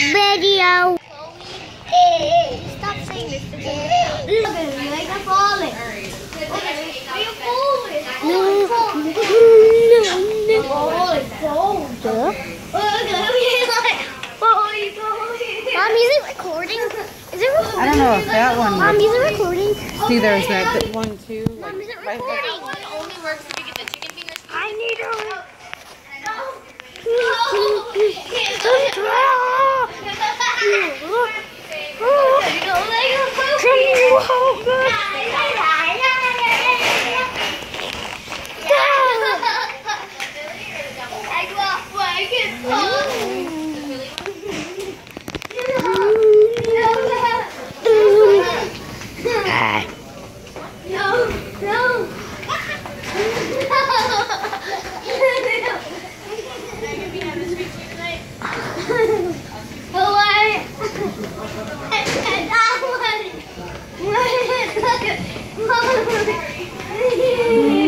video. Stop saying this. Look at me, like I'm falling. Are you falling? No, no, no. Oh, it's cold. Mom, is it recording? Is it recording? I don't know if that one. Mom, is it recording? See, there's that one too. Mom, is it right there. recording? One only works if you get the chicken fingers. I need Look at.